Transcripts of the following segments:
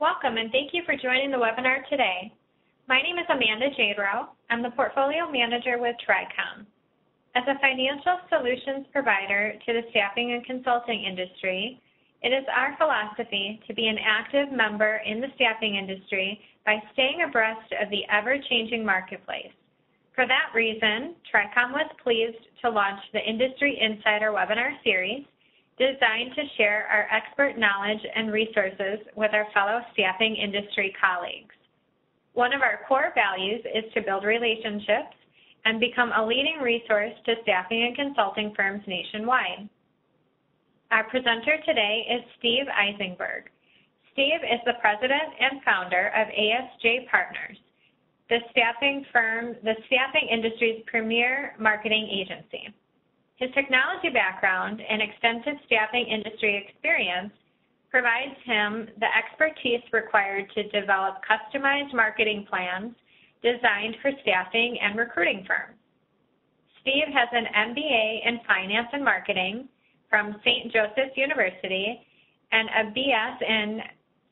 Welcome and thank you for joining the webinar today. My name is Amanda Jadrow. I'm the Portfolio Manager with TRICOM. As a financial solutions provider to the staffing and consulting industry, it is our philosophy to be an active member in the staffing industry by staying abreast of the ever-changing marketplace. For that reason, TRICOM was pleased to launch the Industry Insider webinar series designed to share our expert knowledge and resources with our fellow staffing industry colleagues. One of our core values is to build relationships and become a leading resource to staffing and consulting firms nationwide. Our presenter today is Steve Eisenberg. Steve is the president and founder of ASJ Partners, the staffing firm, the staffing industry's premier marketing agency. His technology background and extensive staffing industry experience provides him the expertise required to develop customized marketing plans designed for staffing and recruiting firms. Steve has an MBA in Finance and Marketing from St. Joseph's University and a BS in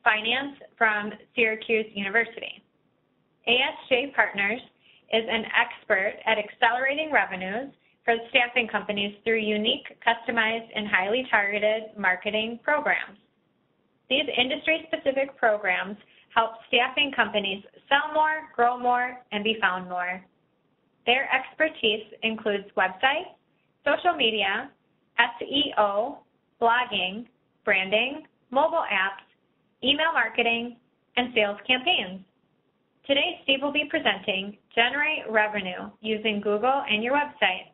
Finance from Syracuse University. ASJ Partners is an expert at accelerating revenues for staffing companies through unique, customized, and highly targeted marketing programs. These industry-specific programs help staffing companies sell more, grow more, and be found more. Their expertise includes websites, social media, SEO, blogging, branding, mobile apps, email marketing, and sales campaigns. Today, Steve will be presenting Generate Revenue using Google and your website.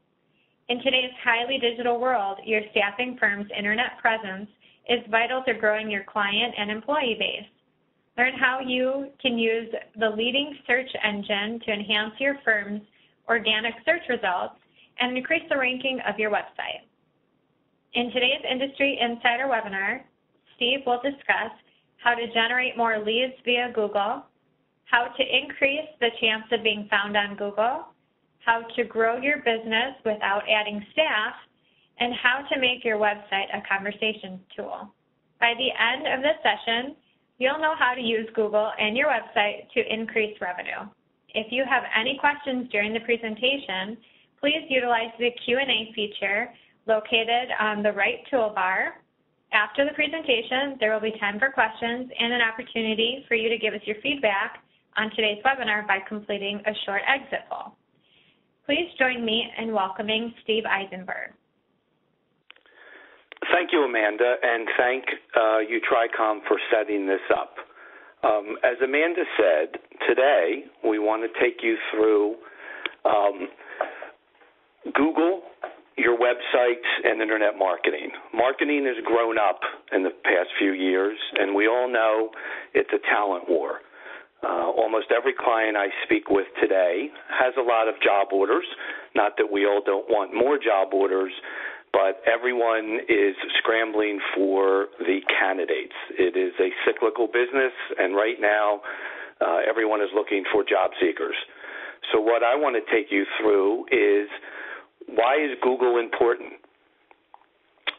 In today's highly digital world, your staffing firm's internet presence is vital to growing your client and employee base. Learn how you can use the leading search engine to enhance your firm's organic search results and increase the ranking of your website. In today's Industry Insider webinar, Steve will discuss how to generate more leads via Google, how to increase the chance of being found on Google, how to grow your business without adding staff, and how to make your website a conversation tool. By the end of this session, you'll know how to use Google and your website to increase revenue. If you have any questions during the presentation, please utilize the Q&A feature located on the right toolbar. After the presentation, there will be time for questions and an opportunity for you to give us your feedback on today's webinar by completing a short exit poll. Please join me in welcoming Steve Eisenberg. Thank you, Amanda, and thank uh, you, TRICOM, for setting this up. Um, as Amanda said, today we want to take you through um, Google, your websites, and internet marketing. Marketing has grown up in the past few years, and we all know it's a talent war. Uh, almost every client I speak with today has a lot of job orders. Not that we all don't want more job orders, but everyone is scrambling for the candidates. It is a cyclical business, and right now, uh, everyone is looking for job seekers. So, what I want to take you through is why is Google important?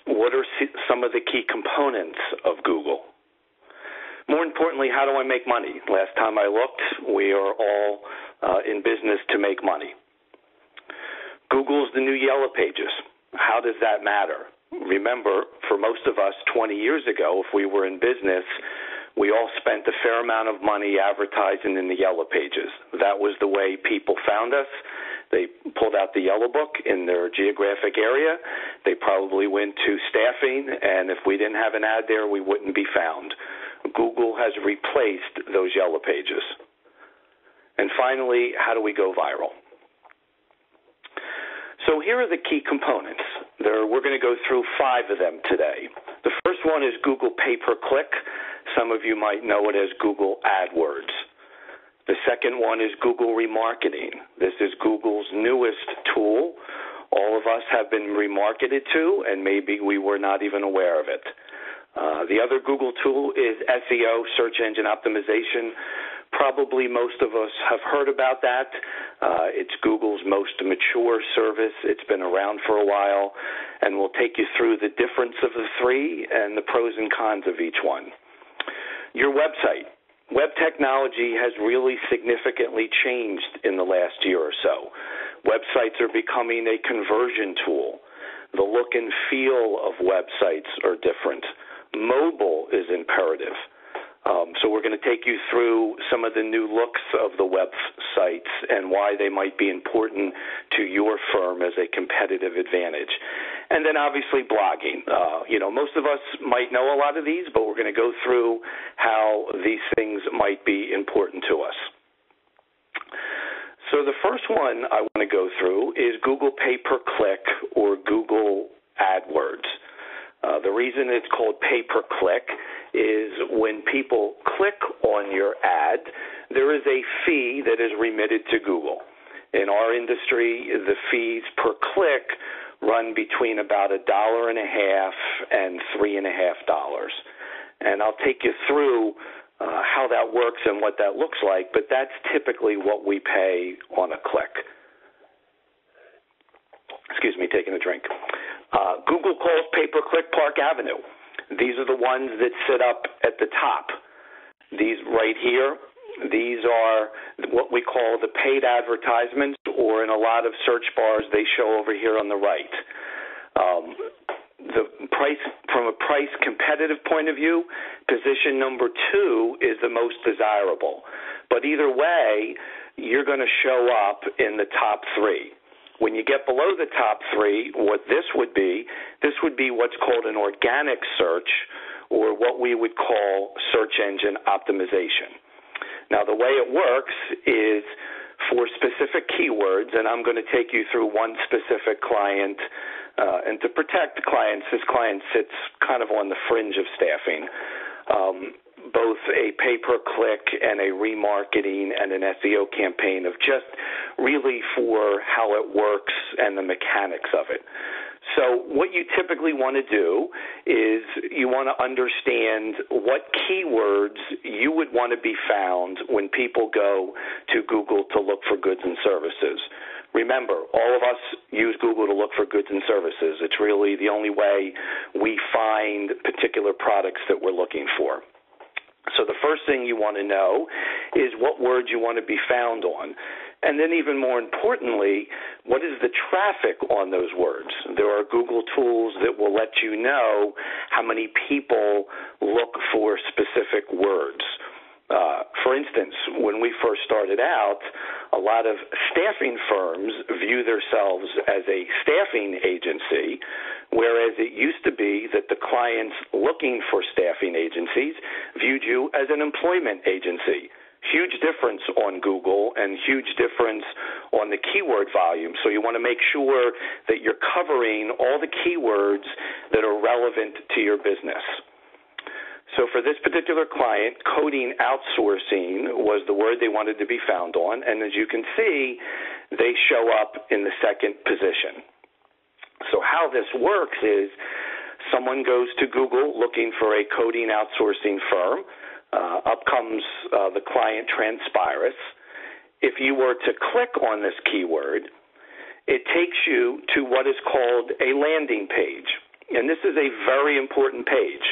What are some of the key components of Google? More importantly, how do I make money? Last time I looked, we are all uh, in business to make money. Google's the new Yellow Pages. How does that matter? Remember, for most of us 20 years ago, if we were in business, we all spent a fair amount of money advertising in the Yellow Pages. That was the way people found us. They pulled out the Yellow Book in their geographic area. They probably went to staffing, and if we didn't have an ad there, we wouldn't be found. Google has replaced those Yellow Pages. And finally, how do we go viral? So here are the key components. There, we're going to go through five of them today. The first one is Google Pay Per Click. Some of you might know it as Google AdWords. The second one is Google Remarketing. This is Google's newest tool. All of us have been remarketed to, and maybe we were not even aware of it. Uh, the other Google tool is SEO, search engine optimization. Probably most of us have heard about that. Uh, it's Google's most mature service. It's been around for a while, and we'll take you through the difference of the three and the pros and cons of each one. your website. Web technology has really significantly changed in the last year or so. Websites are becoming a conversion tool. The look and feel of websites are different. Mobile is imperative. Um, so we're going to take you through some of the new looks of the websites and why they might be important to your firm as a competitive advantage. And then obviously blogging. Uh, you know, most of us might know a lot of these, but we're going to go through how these things might be important to us. So the first one I want to go through is Google Pay Per Click or Google AdWords. Uh, the reason it's called pay per click is when people click on your ad, there is a fee that is remitted to Google. In our industry, the fees per click run between about a dollar and a half and three and a half dollars. And I'll take you through uh, how that works and what that looks like, but that's typically what we pay on a click. Excuse me, taking a drink. Uh, Google calls pay per click Park Avenue. These are the ones that sit up at the top. These right here, these are what we call the paid advertisements, or in a lot of search bars, they show over here on the right. Um, the price from a price competitive point of view, position number two is the most desirable. But either way, you're going to show up in the top three. When you get below the top three, what this would be, this would be what's called an organic search or what we would call search engine optimization. Now, the way it works is for specific keywords, and I'm going to take you through one specific client. Uh, and to protect the clients, this client sits kind of on the fringe of staffing. Um, both a pay per click and a remarketing and an SEO campaign of just really for how it works and the mechanics of it. So, what you typically want to do is you want to understand what keywords you would want to be found when people go to Google to look for goods and services. Remember, all of us use Google to look for goods and services. It's really the only way we find particular products that we're looking for. So the first thing you want to know is what words you want to be found on. And then, even more importantly, what is the traffic on those words? There are Google tools that will let you know how many people look for specific words. Uh, for instance, when we first started out, a lot of staffing firms view themselves as a staffing agency, whereas it used to be that the clients looking for staffing agencies viewed you as an employment agency. Huge difference on Google and huge difference on the keyword volume. So you want to make sure that you're covering all the keywords that are relevant to your business. So for this particular client, coding outsourcing was the word they wanted to be found on, and as you can see, they show up in the second position. So how this works is someone goes to Google looking for a coding outsourcing firm. Uh, up comes uh, the client Transpirus. If you were to click on this keyword, it takes you to what is called a landing page. And this is a very important page.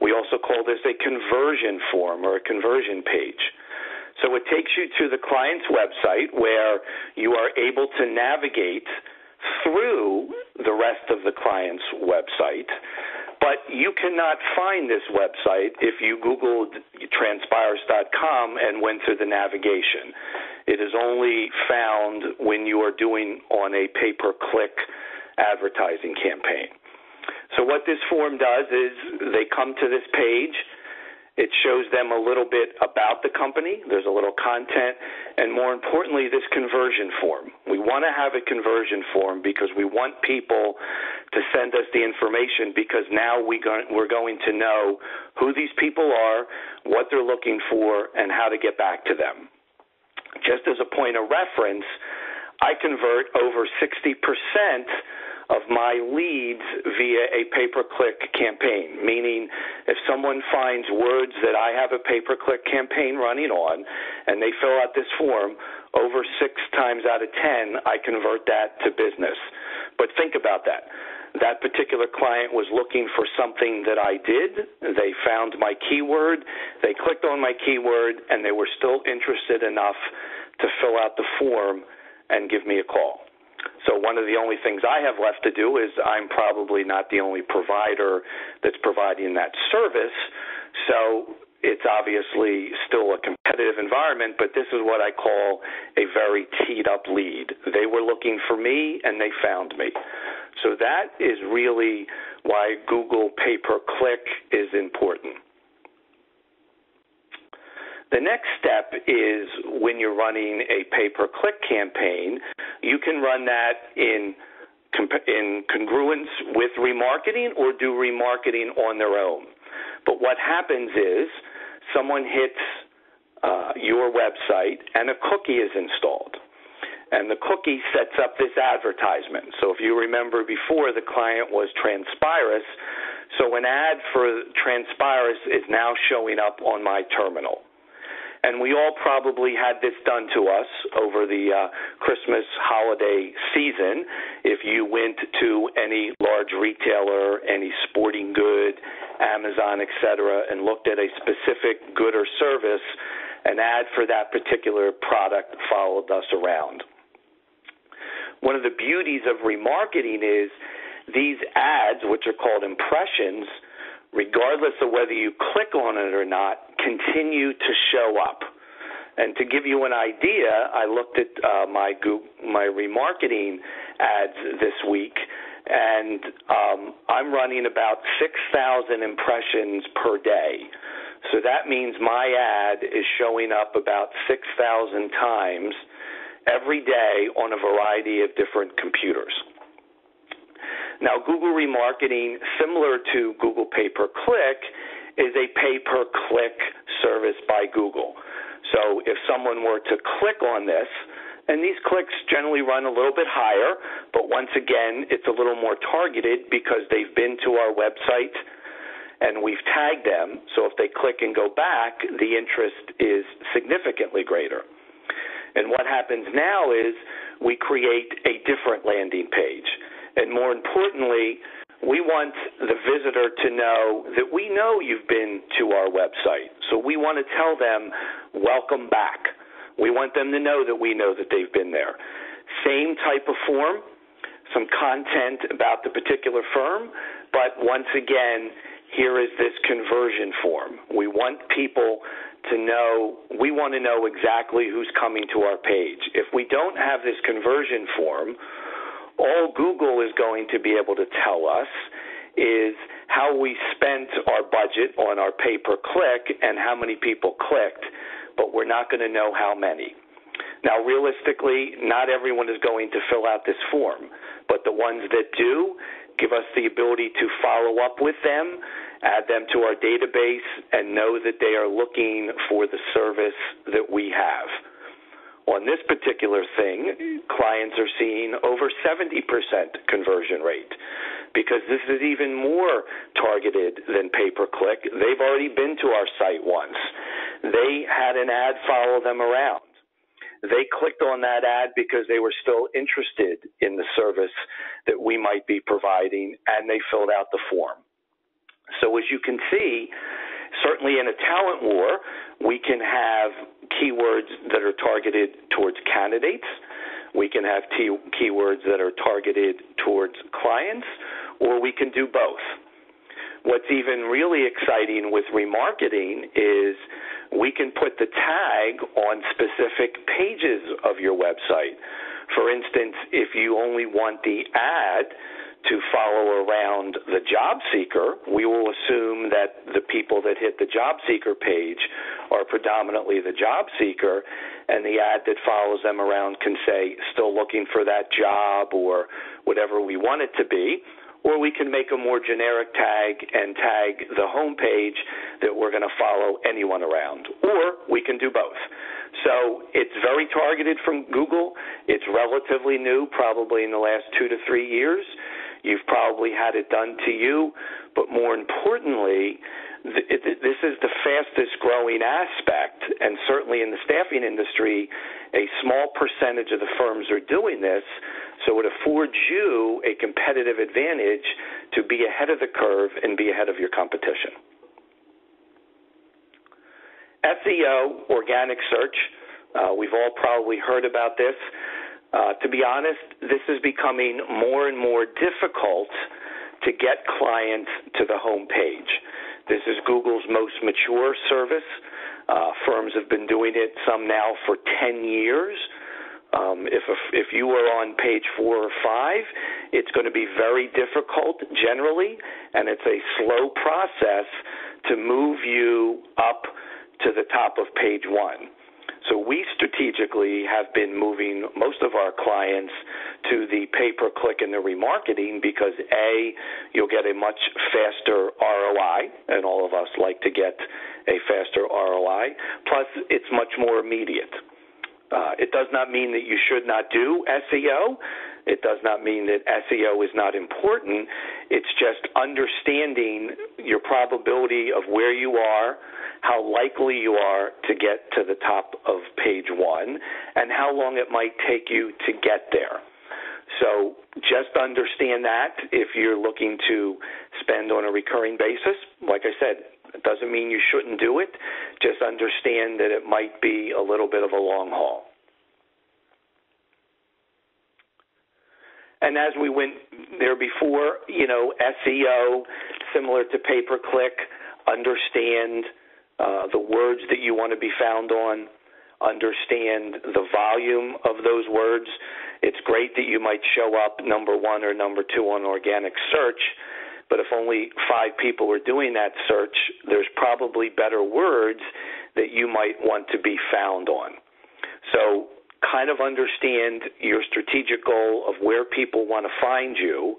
We also call this a conversion form or a conversion page. So it takes you to the client's website where you are able to navigate through the rest of the client's website. But you cannot find this website if you Googled transpires.com and went through the navigation. It is only found when you are doing on a pay per click advertising campaign. So what this form does is they come to this page. It shows them a little bit about the company. There's a little content, and more importantly, this conversion form. We want to have a conversion form because we want people to send us the information because now we we're going to know who these people are, what they're looking for, and how to get back to them. Just as a point of reference, I convert over 60% of my leads via a pay per click campaign, meaning if someone finds words that I have a pay per click campaign running on and they fill out this form, over six times out of ten, I convert that to business. But think about that. that particular client was looking for something that I did. They found my keyword, they clicked on my keyword, and they were still interested enough to fill out the form and give me a call. So one of the only things I have left to do is I'm probably not the only provider that's providing that service. So it's obviously still a competitive environment, but this is what I call a very teed up lead. They were looking for me and they found me. So that is really why Google pay per click is important. The next step is when you're running a pay per click campaign, you can run that in in congruence with remarketing or do remarketing on their own. But what happens is someone hits uh, your website and a cookie is installed. And the cookie sets up this advertisement. So if you remember before, the client was Transpirus. So an ad for Transpirus is now showing up on my terminal and we all probably had this done to us over the uh, Christmas holiday season. If you went to any large retailer, any sporting good, Amazon, etc., and looked at a specific good or service, an ad for that particular product followed us around. One of the beauties of remarketing is these ads, which are called impressions, regardless of whether you click on it or not, continue to show up. And to give you an idea, I looked at uh, my Google, my remarketing ads this week, and um, I'm running about 6,000 impressions per day. So that means my ad is showing up about 6,000 times every day on a variety of different computers. Now, Google remarketing, similar to Google pay per click, is a pay per click service by Google. So if someone were to click on this, and these clicks generally run a little bit higher, but once again, it's a little more targeted because they've been to our website and we've tagged them. So if they click and go back, the interest is significantly greater. And what happens now is we create a different landing page. And more importantly, we want the visitor to know that we know you've been to our website. So we want to tell them, welcome back. We want them to know that we know that they've been there. Same type of form, some content about the particular firm, but once again, here is this conversion form. We want people to know, we want to know exactly who's coming to our page. If we don't have this conversion form, all Google is going to be able to tell us is how we spent our budget on our pay per click and how many people clicked, but we're not going to know how many. Now, realistically, not everyone is going to fill out this form, but the ones that do give us the ability to follow up with them, add them to our database, and know that they are looking for the service that we have. On this particular thing, clients are seeing over 70% conversion rate because this is even more targeted than pay per click. They've already been to our site once. They had an ad follow them around. They clicked on that ad because they were still interested in the service that we might be providing and they filled out the form. So as you can see, certainly in a talent war, we can have keywords that are targeted towards candidates. We can have t- keywords that are targeted towards clients, or we can do both. What's even really exciting with remarketing is we can put the tag on specific pages of your website. For instance, if you only want the ad to follow around the job seeker, we will assume that the people that hit the job seeker page are predominantly the job seeker, and the ad that follows them around can say, still looking for that job or whatever we want it to be. Or we can make a more generic tag and tag the home page that we're going to follow anyone around. Or we can do both. So it's very targeted from Google. It's relatively new, probably in the last two to three years. You've probably had it done to you, but more importantly, this is the fastest growing aspect, and certainly in the staffing industry, a small percentage of the firms are doing this. So it affords you a competitive advantage to be ahead of the curve and be ahead of your competition. SEO, organic search, uh, we've all probably heard about this. Uh, to be honest, this is becoming more and more difficult to get clients to the home page. This is Google's most mature service. Uh, firms have been doing it some now for 10 years. Um, if if you are on page four or five, it's going to be very difficult generally, and it's a slow process to move you up to the top of page one. So we strategically have been moving most of our clients to the pay per click and the remarketing because A, you'll get a much faster ROI, and all of us like to get a faster ROI. Plus, it's much more immediate. Uh, it does not mean that you should not do SEO. It does not mean that SEO is not important. It's just understanding your probability of where you are how likely you are to get to the top of page one, and how long it might take you to get there. So just understand that if you're looking to spend on a recurring basis. Like I said, it doesn't mean you shouldn't do it. Just understand that it might be a little bit of a long haul. And as we went there before, you know, SEO, similar to pay per click, understand uh, the words that you want to be found on, understand the volume of those words. It's great that you might show up number one or number two on organic search, but if only five people are doing that search, there's probably better words that you might want to be found on. So, kind of understand your strategic goal of where people want to find you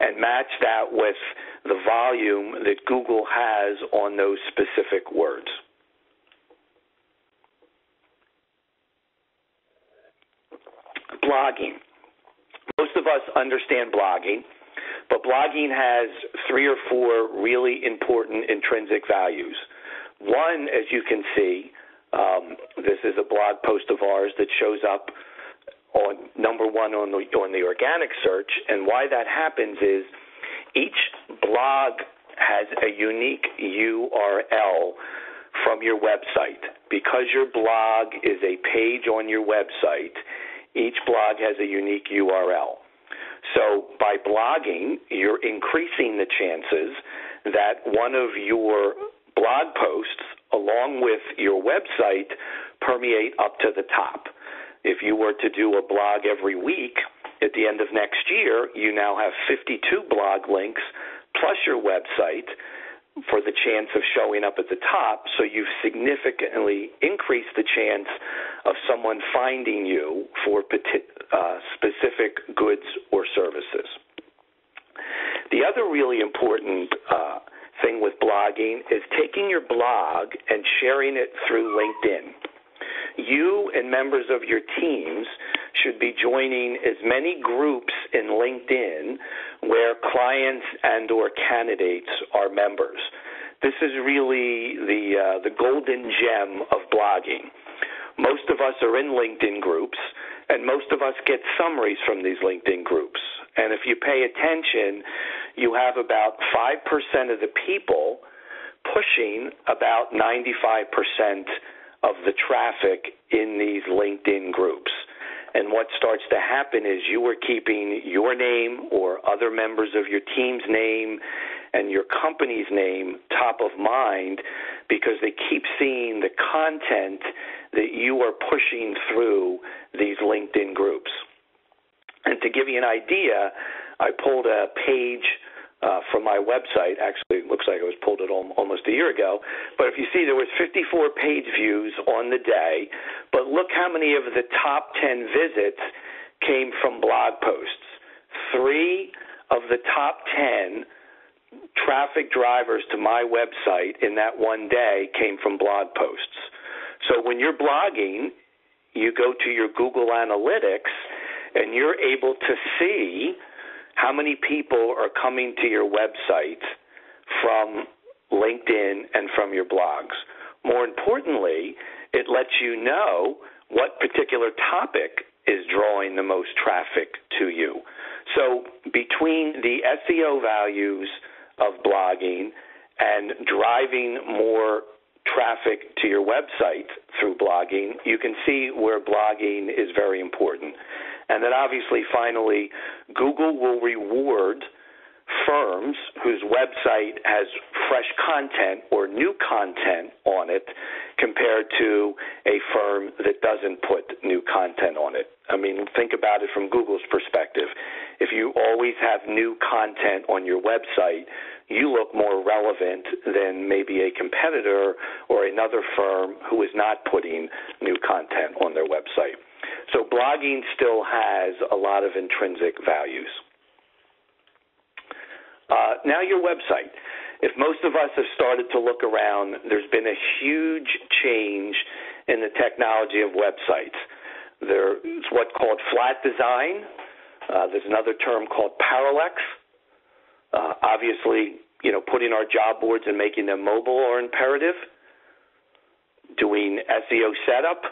and match that with the volume that Google has on those specific words. Blogging. Most of us understand blogging, but blogging has three or four really important intrinsic values. One, as you can see, um, this is a blog post of ours that shows up on number one on the on the organic search, and why that happens is each blog has a unique URL from your website. Because your blog is a page on your website, each blog has a unique URL. So by blogging, you're increasing the chances that one of your blog posts, along with your website, permeate up to the top. If you were to do a blog every week, at the end of next year, you now have 52 blog links plus your website for the chance of showing up at the top. So you've significantly increased the chance of someone finding you for uh, specific goods or services. The other really important uh, thing with blogging is taking your blog and sharing it through LinkedIn. You and members of your teams should be joining as many groups in LinkedIn where clients and or candidates are members. This is really the uh, the golden gem of blogging. Most of us are in LinkedIn groups, and most of us get summaries from these LinkedIn groups. And if you pay attention, you have about 5% of the people pushing about 95% of the traffic in these LinkedIn groups. And what starts to happen is you are keeping your name or other members of your team's name and your company's name top of mind because they keep seeing the content that you are pushing through these LinkedIn groups. And to give you an idea, I pulled a page uh, from my website. Actually, it looks like I was pulled it almost a year ago. But if you see, there was 54 page views on the day. But look how many of the top 10 visits came from blog posts. Three of the top 10 traffic drivers to my website in that one day came from blog posts. So when you're blogging, you go to your Google Analytics and you're able to see how many people are coming to your website from LinkedIn and from your blogs. More importantly, it lets you know what particular topic is drawing the most traffic to you. So between the SEO values of blogging and driving more traffic to your website through blogging, you can see where blogging is very important. And then obviously, finally, Google will reward firms whose website has fresh content or new content on it compared to a firm that doesn't put new content on it. I mean, think about it from Google's perspective. If you always have new content on your website, you look more relevant than maybe a competitor or another firm who is not putting new content on their website. So blogging still has a lot of intrinsic values. Uh, now, your website. If most of us have started to look around, there's been a huge change in the technology of websites. There's what's called flat design. Uh, there's another term called parallax. Uh, obviously, you know, putting our job boards and making them mobile are imperative. Doing SEO setup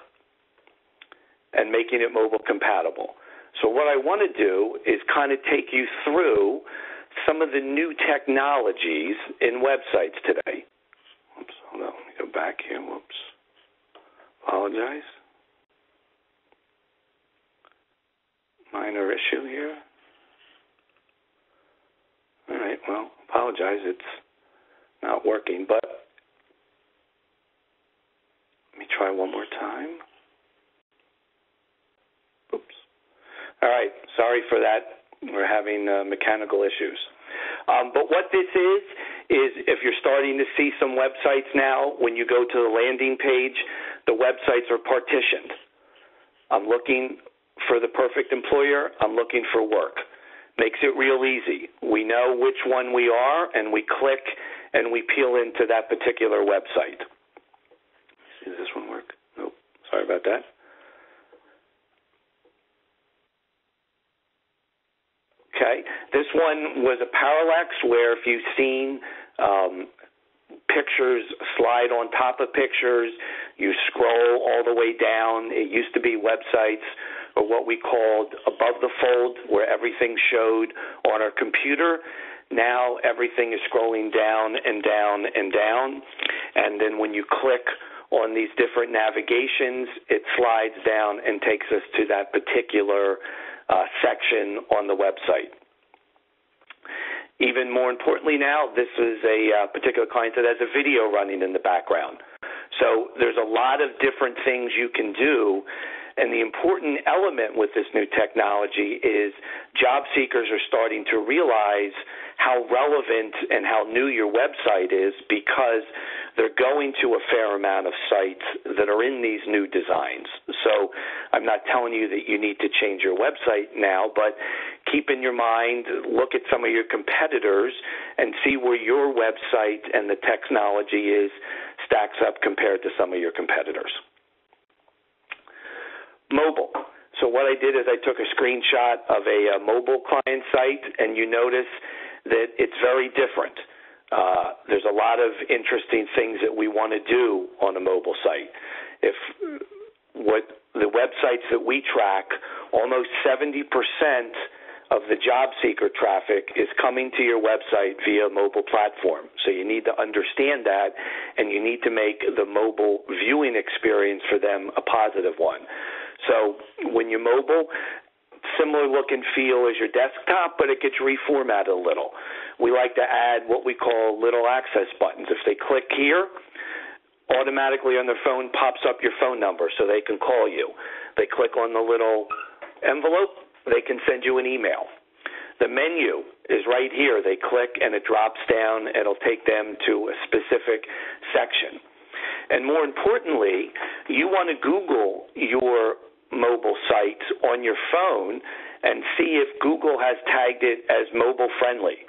and making it mobile compatible. So, what I want to do is kind of take you through some of the new technologies in websites today. Oops, hold on. Let me go back here. Whoops. Apologize. Minor issue here. All right, well, apologize. It's not working, but let me try one more time. Oops. All right, sorry for that. We're having uh, mechanical issues. Um, but what this is, is if you're starting to see some websites now, when you go to the landing page, the websites are partitioned. I'm looking for the perfect employer, I'm looking for work. Makes it real easy. We know which one we are, and we click and we peel into that particular website. Does this one work? Nope. Sorry about that. Okay. This one was a parallax where if you've seen um, pictures slide on top of pictures, you scroll all the way down. It used to be websites or what we called above the fold, where everything showed on our computer. Now everything is scrolling down and down and down. And then when you click on these different navigations, it slides down and takes us to that particular uh, section on the website. Even more importantly now, this is a uh, particular client that has a video running in the background. So there's a lot of different things you can do. And the important element with this new technology is job seekers are starting to realize how relevant and how new your website is because they're going to a fair amount of sites that are in these new designs. So I'm not telling you that you need to change your website now, but keep in your mind, look at some of your competitors and see where your website and the technology is stacks up compared to some of your competitors. Mobile. So what I did is I took a screenshot of a, a mobile client site, and you notice that it's very different. Uh, there's a lot of interesting things that we want to do on a mobile site. If what the websites that we track, almost 70% of the job seeker traffic is coming to your website via mobile platform. So you need to understand that and you need to make the mobile viewing experience for them a positive one. So when you're mobile, similar look and feel as your desktop, but it gets reformatted a little we like to add what we call little access buttons. If they click here, automatically on their phone pops up your phone number so they can call you. They click on the little envelope, they can send you an email. The menu is right here. They click and it drops down. It'll take them to a specific section. And more importantly, you want to Google your mobile sites on your phone and see if Google has tagged it as mobile friendly.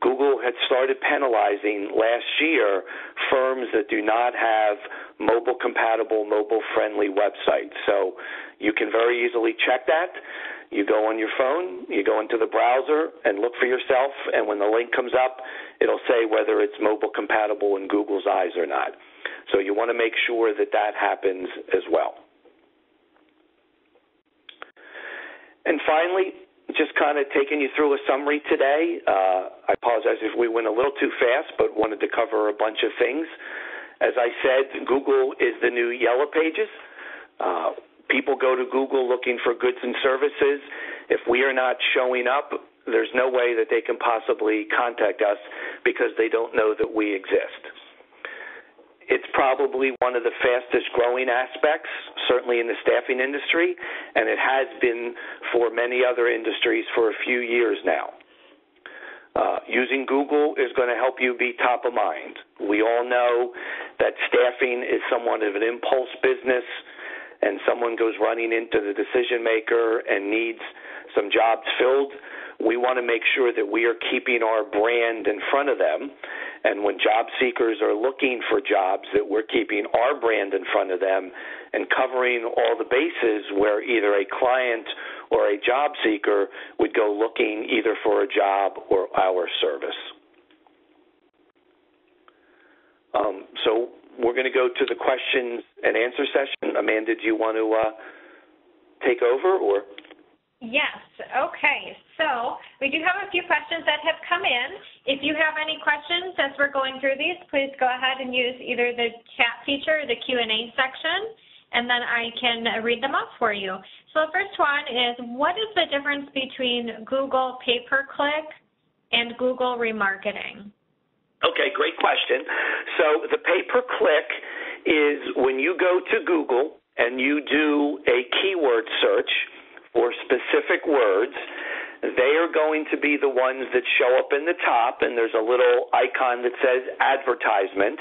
Google had started penalizing last year firms that do not have mobile compatible, mobile friendly websites. So you can very easily check that. You go on your phone, you go into the browser and look for yourself, and when the link comes up, it'll say whether it's mobile compatible in Google's eyes or not. So you want to make sure that that happens as well. And finally, just kind of taking you through a summary today. Uh, I apologize if we went a little too fast, but wanted to cover a bunch of things. As I said, Google is the new Yellow Pages. Uh, people go to Google looking for goods and services. If we are not showing up, there's no way that they can possibly contact us because they don't know that we exist. It's probably one of the fastest growing aspects, certainly in the staffing industry, and it has been for many other industries for a few years now. Uh, using Google is going to help you be top of mind. We all know that staffing is somewhat of an impulse business, and someone goes running into the decision maker and needs some jobs filled. We want to make sure that we are keeping our brand in front of them and when job seekers are looking for jobs, that we're keeping our brand in front of them and covering all the bases where either a client or a job seeker would go looking either for a job or our service. Um, so we're going to go to the questions and answer session. Amanda, do you want to uh, take over or? Yes. Okay. So we do have a few questions that have come in. If you have any questions as we're going through these, please go ahead and use either the chat feature or the Q&A section, and then I can read them off for you. So the first one is, what is the difference between Google pay-per-click and Google remarketing? Okay, great question. So the pay-per-click is when you go to Google and you do a keyword search – for specific words, they are going to be the ones that show up in the top, and there's a little icon that says advertisement,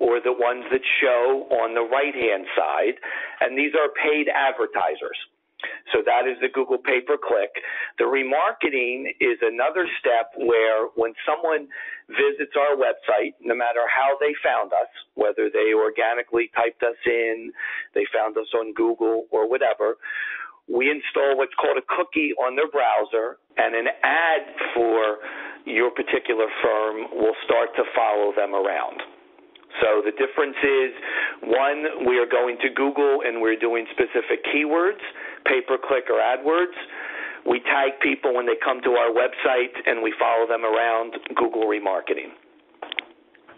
or the ones that show on the right hand side, and these are paid advertisers. So that is the Google pay per click. The remarketing is another step where when someone visits our website, no matter how they found us, whether they organically typed us in, they found us on Google or whatever, we install what's called a cookie on their browser, and an ad for your particular firm will start to follow them around. So the difference is one, we are going to Google and we're doing specific keywords, pay per click or AdWords. We tag people when they come to our website and we follow them around Google remarketing.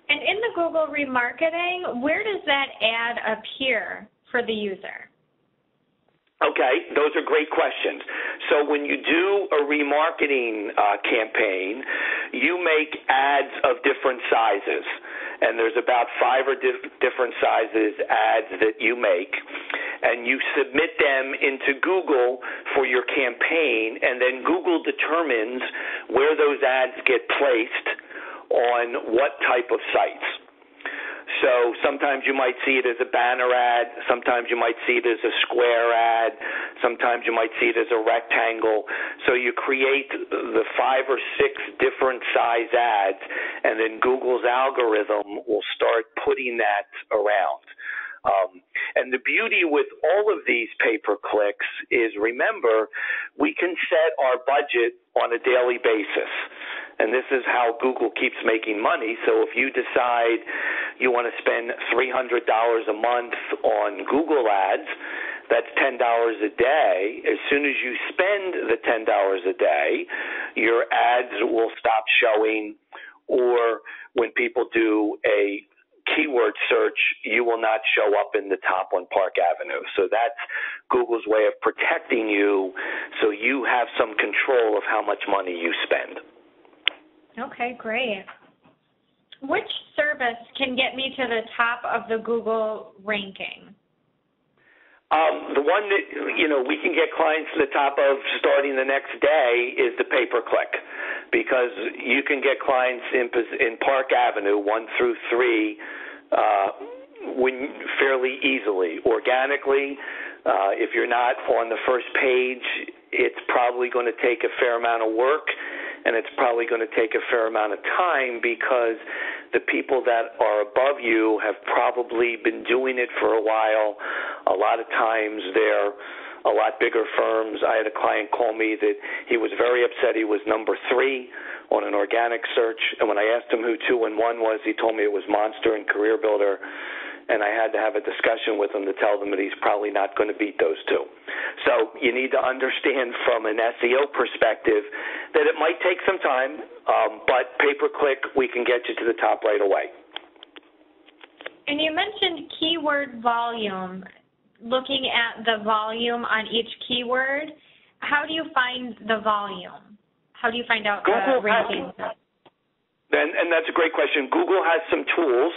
And in the Google remarketing, where does that ad appear for the user? Okay, those are great questions. So when you do a remarketing uh, campaign, you make ads of different sizes, and there's about five or dif- different sizes ads that you make, and you submit them into Google for your campaign, and then Google determines where those ads get placed on what type of sites. So sometimes you might see it as a banner ad, sometimes you might see it as a square ad, sometimes you might see it as a rectangle. So you create the five or six different size ads, and then Google's algorithm will start putting that around. Um, and the beauty with all of these pay per clicks is remember, we can set our budget on a daily basis and this is how Google keeps making money. So if you decide you want to spend $300 a month on Google ads, that's $10 a day. As soon as you spend the $10 a day, your ads will stop showing or when people do a keyword search, you will not show up in the top on Park Avenue. So that's Google's way of protecting you so you have some control of how much money you spend. Okay, great. Which service can get me to the top of the Google ranking? Um, the one that you know we can get clients to the top of starting the next day is the pay per click, because you can get clients in in Park Avenue one through three uh, when fairly easily organically. Uh, if you're not on the first page, it's probably going to take a fair amount of work and it's probably going to take a fair amount of time because the people that are above you have probably been doing it for a while. A lot of times they're a lot bigger firms. I had a client call me that he was very upset he was number three on an organic search, and when I asked him who two and one was, he told me it was Monster and Career Builder. and I had to have a discussion with him to tell them that he's probably not going to beat those two. So you need to understand from an SEO perspective that it might take some time, um, but pay per click, we can get you to the top right away. And you mentioned keyword volume, looking at the volume on each keyword. How do you find the volume? How do you find out uh, the rankings? And, and that's a great question. Google has some tools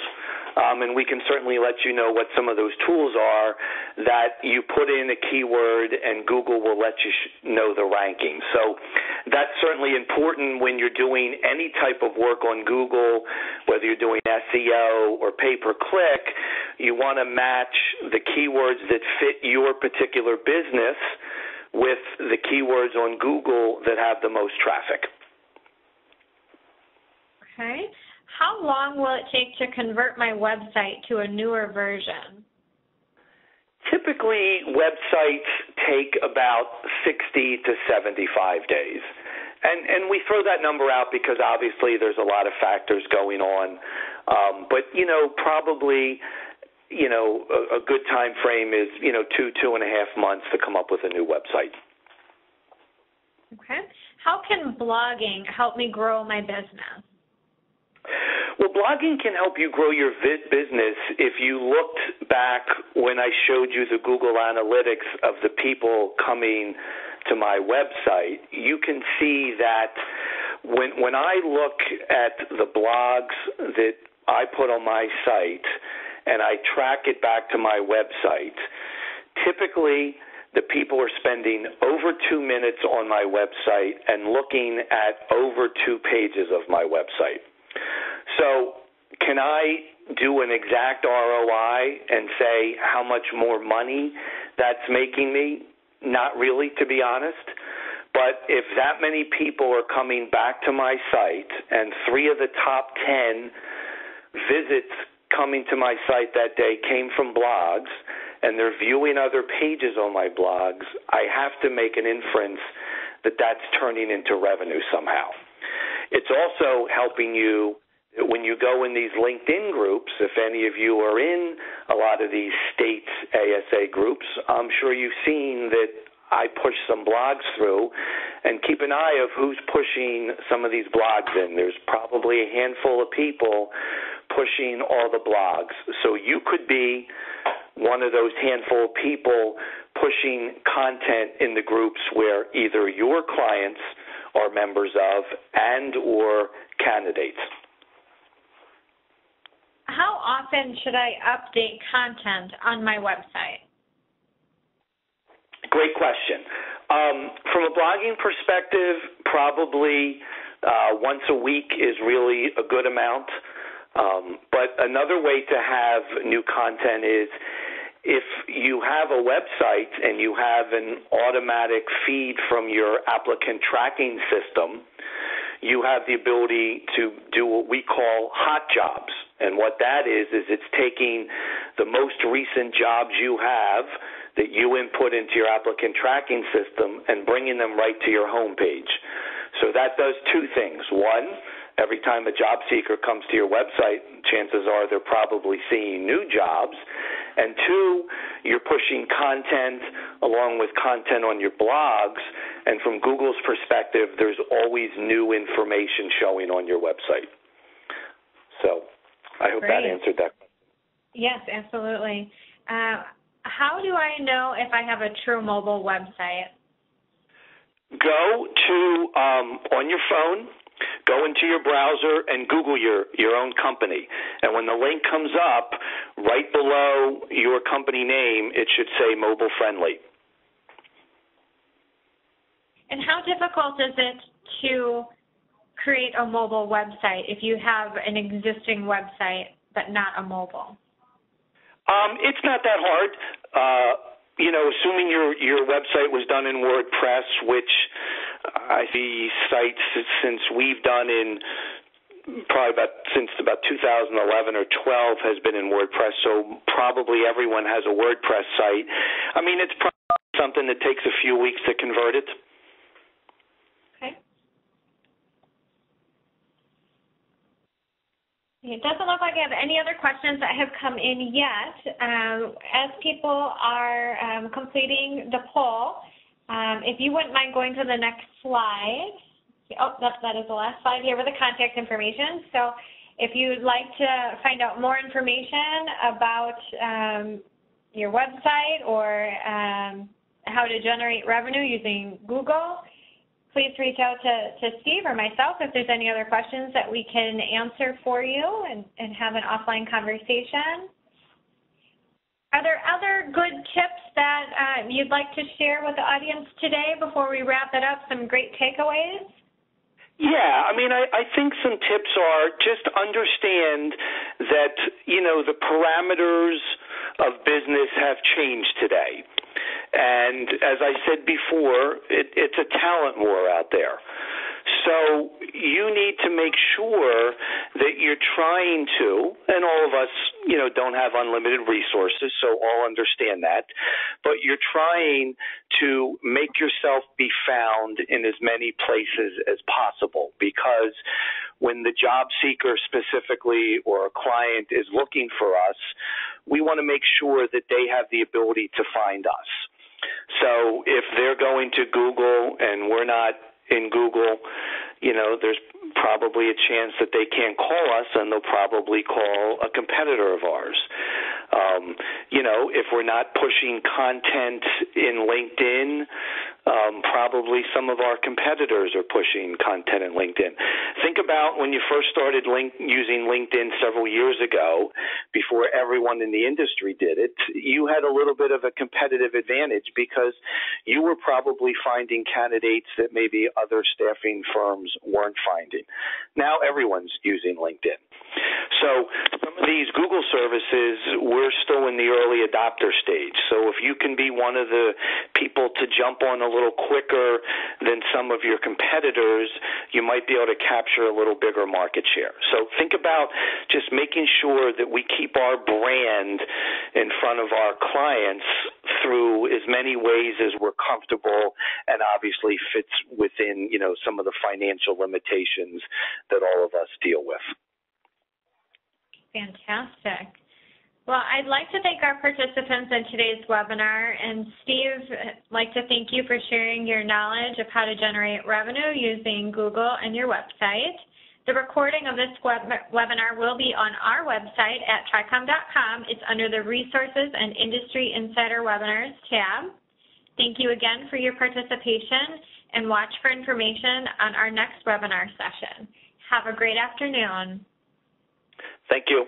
um, and we can certainly let you know what some of those tools are that you put in a keyword and Google will let you sh- know the ranking. So that's certainly important when you're doing any type of work on Google, whether you're doing SEO or pay per click. You want to match the keywords that fit your particular business with the keywords on Google that have the most traffic. Okay. How long will it take to convert my website to a newer version? Typically, websites take about 60 to 75 days. And and we throw that number out because obviously there's a lot of factors going on. Um, but you know, probably you know a, a good time frame is you know two two and a half months to come up with a new website. Okay. How can blogging help me grow my business? Well, blogging can help you grow your business if you looked back when I showed you the Google Analytics of the people coming to my website. You can see that when when I look at the blogs that I put on my site and I track it back to my website, typically the people are spending over two minutes on my website and looking at over two pages of my website. So, can I do an exact ROI and say how much more money that's making me? Not really, to be honest. But if that many people are coming back to my site and three of the top 10 visits coming to my site that day came from blogs and they're viewing other pages on my blogs, I have to make an inference that that's turning into revenue somehow. It's also helping you when you go in these LinkedIn groups, if any of you are in a lot of these states ASA groups, I'm sure you've seen that I push some blogs through and keep an eye of who's pushing some of these blogs in. There's probably a handful of people pushing all the blogs. So you could be one of those handful of people pushing content in the groups where either your clients are members of and or candidates. How often should I update content on my website? Great question. Um, from a blogging perspective, probably uh, once a week is really a good amount. Um, but another way to have new content is if you have a website and you have an automatic feed from your applicant tracking system, you have the ability to do what we call hot jobs. And what that is, is it's taking the most recent jobs you have that you input into your applicant tracking system and bringing them right to your homepage. So that does two things. One, every time a job seeker comes to your website, chances are they're probably seeing new jobs. And two, you're pushing content along with content on your blogs. And from Google's perspective, there's always new information showing on your website. So I hope Great. that answered that. Question. Yes, absolutely. Uh, how do I know if I have a true mobile website? Go to um, on your phone Go into your browser and Google your, your own company. And when the link comes up, right below your company name, it should say mobile friendly. And how difficult is it to create a mobile website if you have an existing website but not a mobile? Um, it's not that hard. Uh, you know, assuming your your website was done in WordPress, which I see sites since we've done in probably about since about 2011 or 12 has been in WordPress. So probably everyone has a WordPress site. I mean, it's probably something that takes a few weeks to convert it. Okay. It doesn't look like I have any other questions that have come in yet. Um, as people are um, completing the poll, um, if you wouldn't mind going to the next slide. Oh, that, that is the last slide here with the contact information. So if you'd like to find out more information about um, your website or um, how to generate revenue using Google, please reach out to, to Steve or myself if there's any other questions that we can answer for you and, and have an offline conversation. Are there other good tips that uh, you'd like to share with the audience today before we wrap it up? Some great takeaways? Yeah, I mean, I, I think some tips are just understand that, you know, the parameters of business have changed today. And as I said before, it, it's a talent war out there. So you need to make sure that you're trying to, and all of us, you know, don't have unlimited resources, so all understand that, but you're trying to make yourself be found in as many places as possible because when the job seeker specifically or a client is looking for us, we want to make sure that they have the ability to find us. So if they're going to Google and we're not in Google, you know, there's probably a chance that they can't call us and they'll probably call a competitor of ours. Um, you know, if we're not pushing content in LinkedIn, um, probably some of our competitors are pushing content in LinkedIn. Think about when you first started link, using LinkedIn several years ago, before everyone in the industry did it, you had a little bit of a competitive advantage because you were probably finding candidates that maybe other staffing firms weren't finding. Now everyone's using LinkedIn. So some of these Google services, we're still in the early adopter stage. So if you can be one of the people to jump on a little quicker than some of your competitors, you might be able to capture a little bigger market share. So think about just making sure that we keep our brand in front of our clients through as many ways as we're comfortable and obviously fits within, you know, some of the financial limitations that all of us deal with. Fantastic. Well, I'd like to thank our participants in today's webinar. And Steve, I'd like to thank you for sharing your knowledge of how to generate revenue using Google and your website. The recording of this web webinar will be on our website at tricom.com. It's under the Resources and Industry Insider Webinars tab. Thank you again for your participation and watch for information on our next webinar session. Have a great afternoon. Thank you.